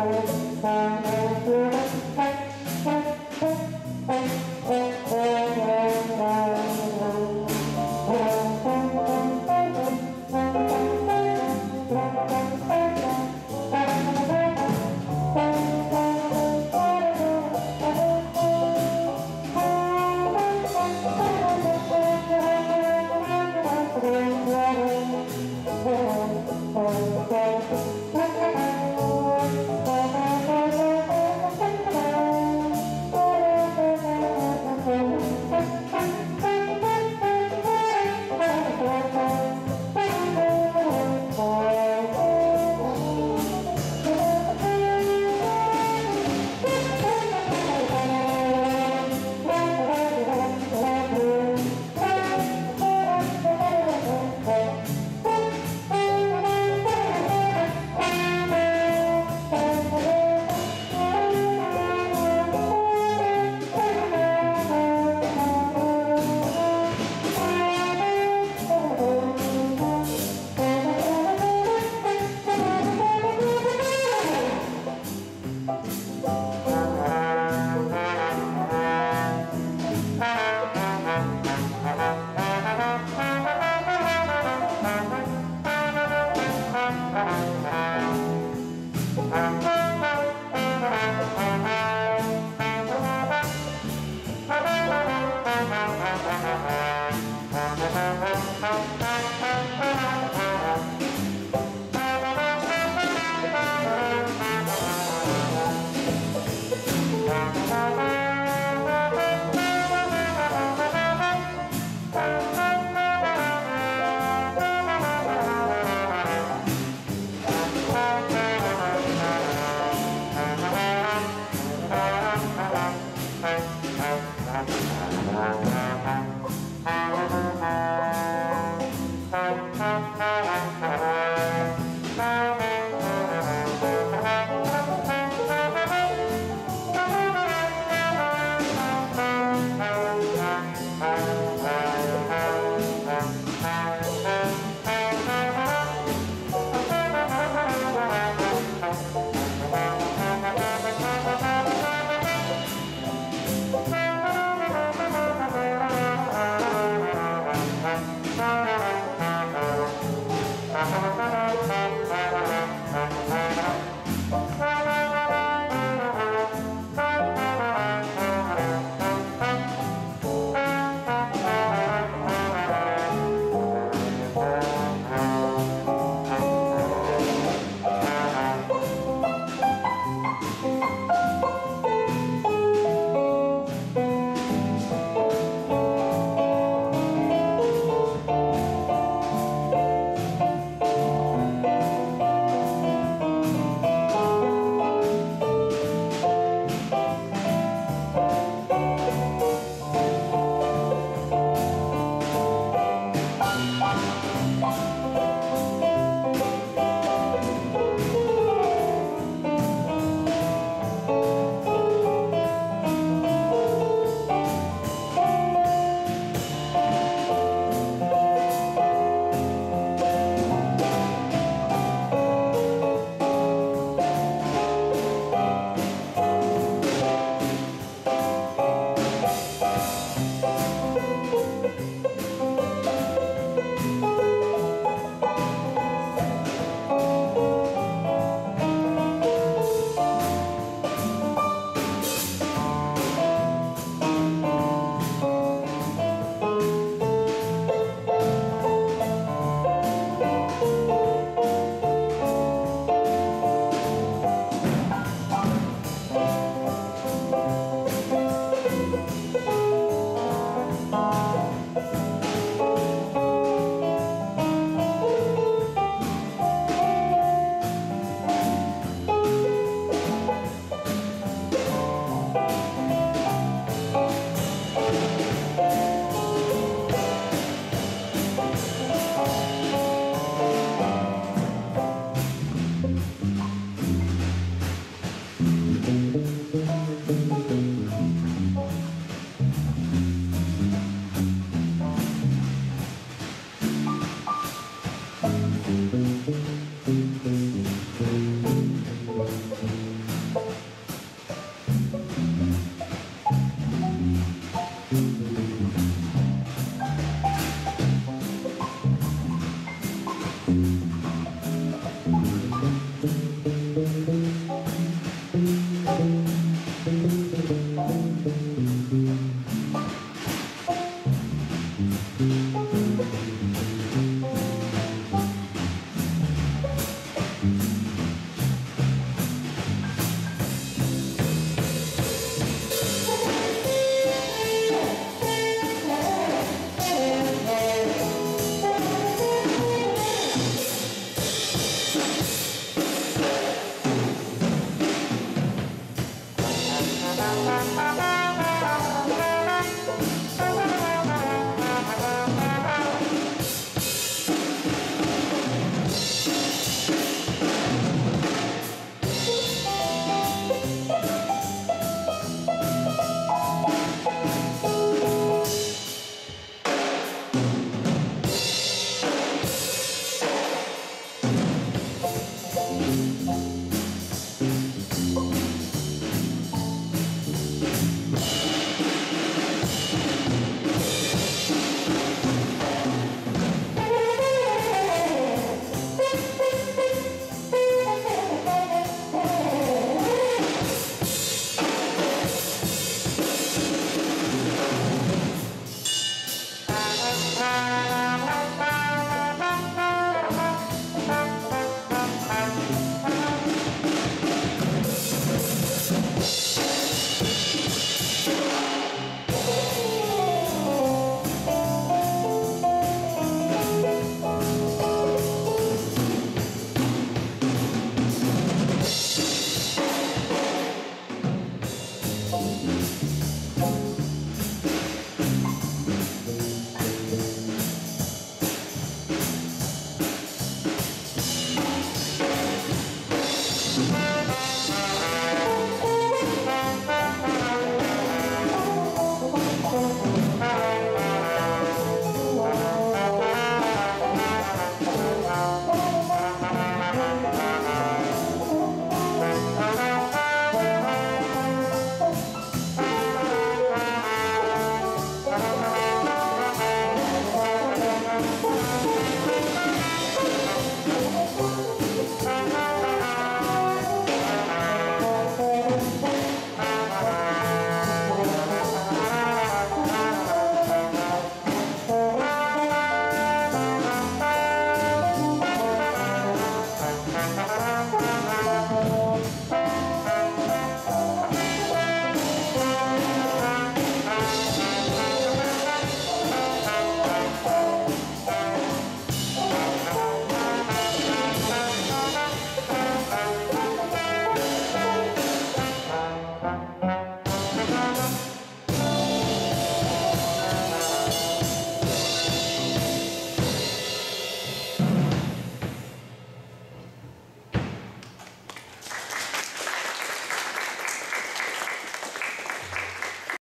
subscribe cho Mm-hmm.